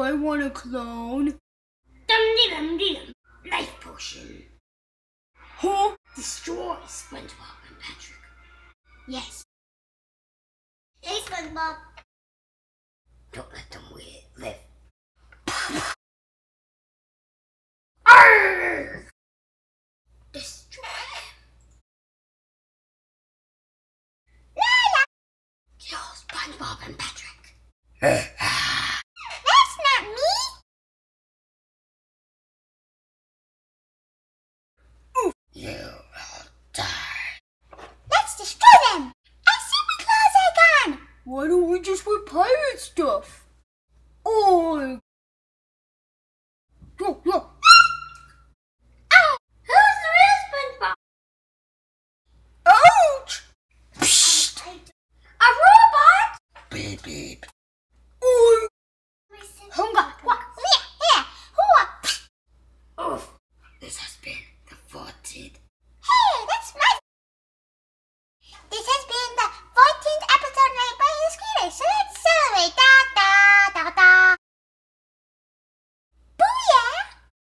I want a clone. Dum dee dum dee dum. Life potion. Huh? Destroy SpongeBob and Patrick. Yes. Hey, SpongeBob. Don't let them live. Arrgh! Destroy him. Kill SpongeBob and Patrick. don't we just pirate stuff? Oh. Yo. Oh, who's the real SpongeBob? Ouch! Psst! A robot? Beep beep.